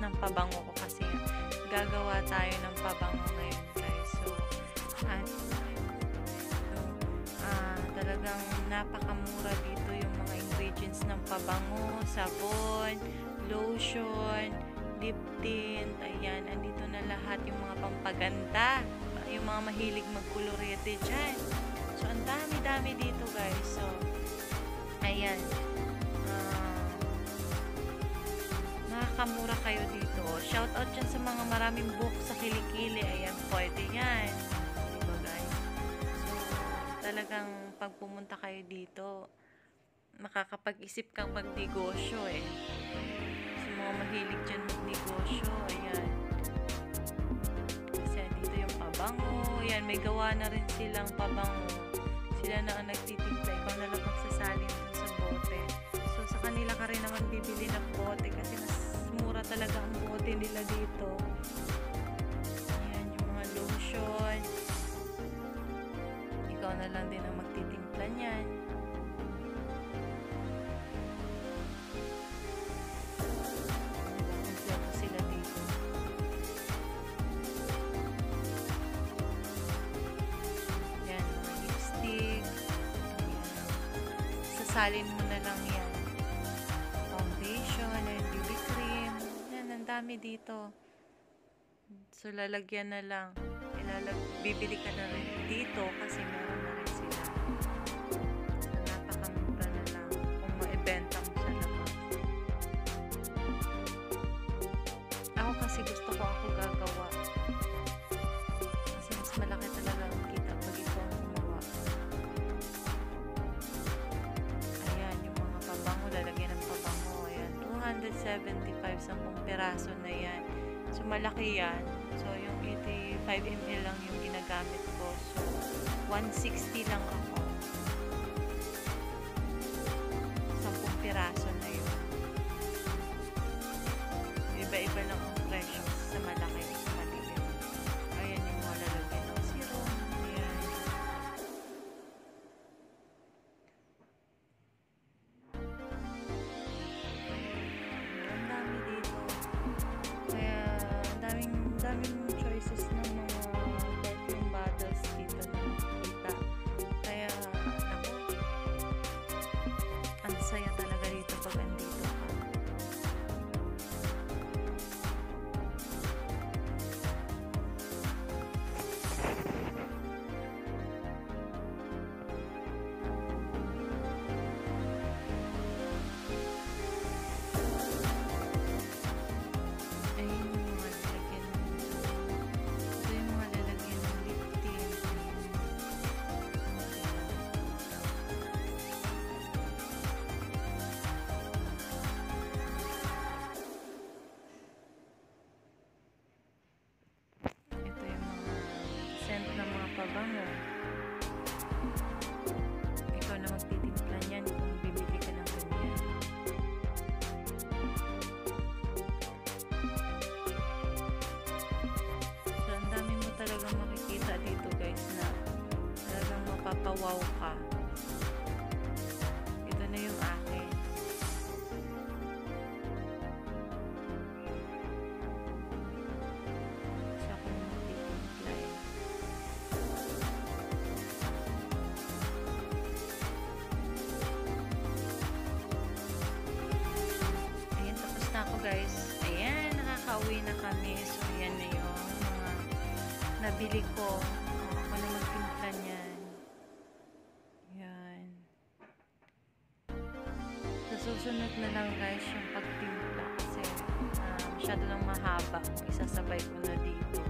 ng pabango ko kasi gagawa tayo ng pabango ngayon guys. So, at ah, talagang napakamura dito yung mga ingredients ng pabango, sabon, lotion, lip tint, ayan, andito na lahat yung mga pampaganda, yung mga mahilig magkulorete dyan. So, ang dami-dami dito guys. So, ayan. Makakamura kayo dito. Shout out dyan sa mga maraming book sa kilikili. Ayan, pwede yan. Diba guys? So, talagang pag pumunta kayo dito, makakapag-isip kang magnegosyo eh. Sa mga mahilig dyan magnegosyo, ayan. Kasi dito yung pabango. Ayan, may gawa na rin silang pabango. Sila na ang nagtitimpla. Ikaw na lang magsasalin dun sa bote. So, sa kanila ka rin naman bibili ng bote talaga ang bote nila dito. Ayan, yung mga lotion. Ikaw na lang din ang magtitimpla niyan. Kompleto sila dito. Yan, mga lipstick. Ayan. Sasalin mo na lang yan. Dami dito. So, lalagyan na lang. Ilalag bibili ka na rin dito kasi meron 275, 10 piraso na yan. So, malaki yan. So, yung 85 ml lang yung ginagamit ko. So, 160 lang ako. 10 piraso talagang makikita dito guys na talagang mapapawaw ka. Nabili ko. Oh, ako na magtimpla niyan. Ayan. Sa susunod na lang guys yung pagtimpla kasi ah, masyado lang mahaba isasabay ko na dito.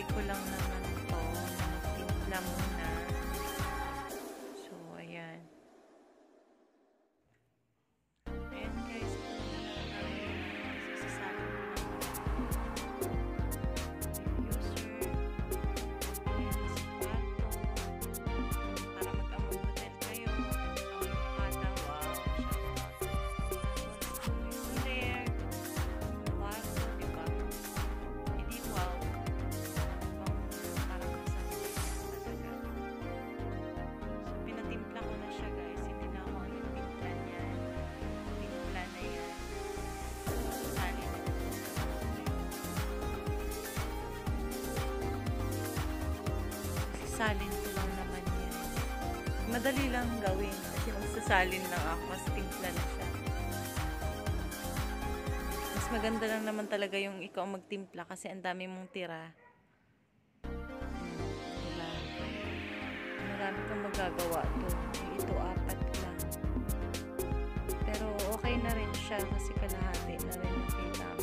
Try ko lang na sasalin ko lang naman yan. Madali lang gawin kasi magsasalin lang ako. Mas timpla na siya. Mas maganda lang naman talaga yung ikaw magtimpla kasi ang dami mong tira. Diba? Marami kang magagawa to. Ito apat lang. Pero okay na rin siya kasi kalahati na rin yung kita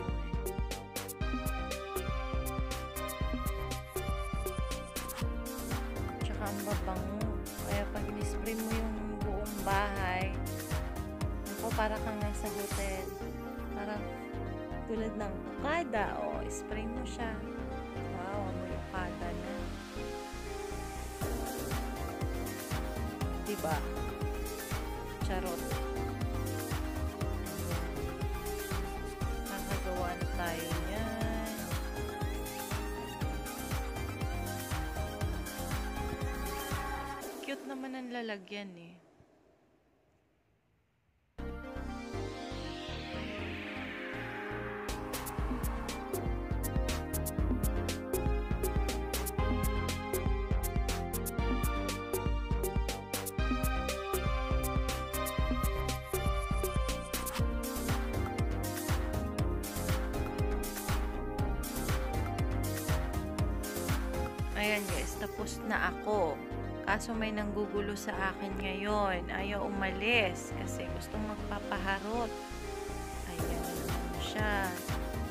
babango. Kaya pag in-spray mo yung buong bahay, ako para kang nasa hotel. Parang tulad ng kada. O, spray mo siya. Wow, amoy yung kada na. Diba? Charot. Naman ang lalagyan eh. Ayan guys, tapos na ako. Kaso may nanggugulo sa akin ngayon. Ayaw umalis kasi gustong magpapaharot. Naman siya.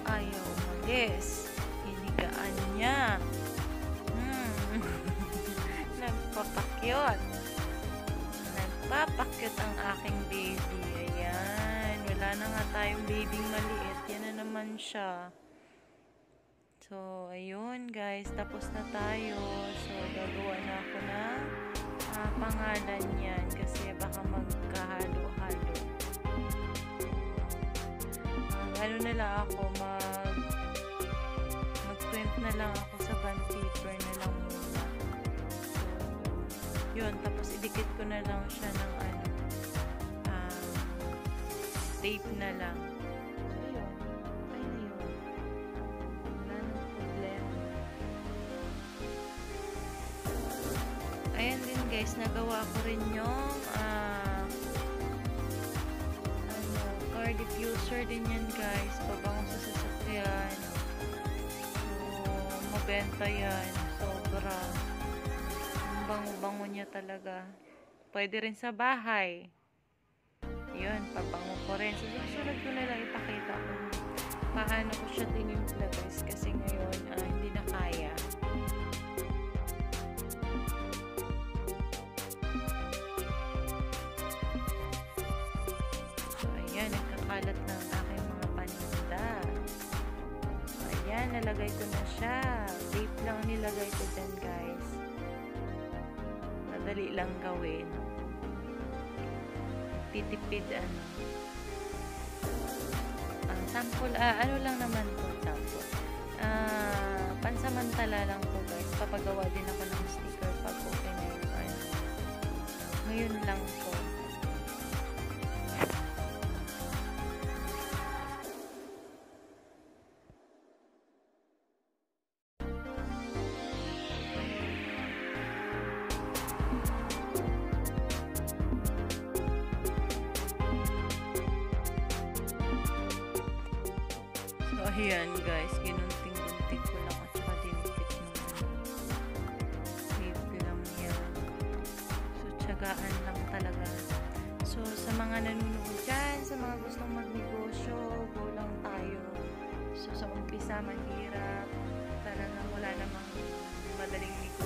Ayaw umalis. Hinigaan niya. Hmm. Nagpapakyot. Nagpapakyot ang aking baby. Ayan. Wala na nga tayong baby maliit. Yan na naman siya. So, ayun guys, tapos na tayo. So, gagawa na pangalan yan kasi baka magkahalo-halo. Mag, ano na lang ako, mag mag-print na lang ako sa bond paper na lang muna. Yun, tapos idikit ko na lang siya ng ano, ah, tape na lang. Guys, nagawa ko rin yung ah, ano, car diffuser din yan guys. Pabango sa sasakyan. So, mabenta yan. Sobra. Ang bango-bango niya talaga. Pwede rin sa bahay. Yun, pabango ko rin. So, susunod ko na lang ipakita kung paano ko siya tinimpla guys kasi ngayon ah, hindi na kaya. Na ang aking mga paninda. So, ayan, nalagay ko na siya. Tape lang nilagay ko dyan guys. Madali lang gawin. Titipid ano. Ang sample, ah, ano lang naman to, sample. Ah, pansamantala lang to guys. Papagawa din ako ng sticker pag okay na yung ano. Ngayon lang to. Ayan guys, ginunting-gunting ko lang at saka dinikit mo. Simple lang yan. So, tsagaan lang talaga. So, sa mga nanonood dyan, sa mga gustong magnegosyo, go lang tayo. So, sa umpisa, mahirap. Talagang wala namang madaling negosyo.